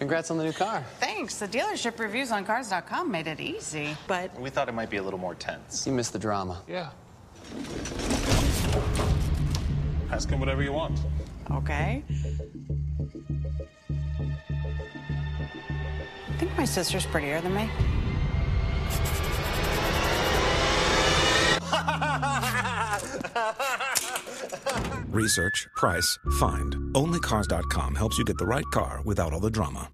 Congrats on the new car. Thanks. The dealership reviews on cars.com made it easy. But We thought it might be a little more tense. You missed the drama. Yeah. Ask him whatever you want. okay. I think my sister's prettier than me. Research, price, find. Only Cars.com helps you get the right car without all the drama.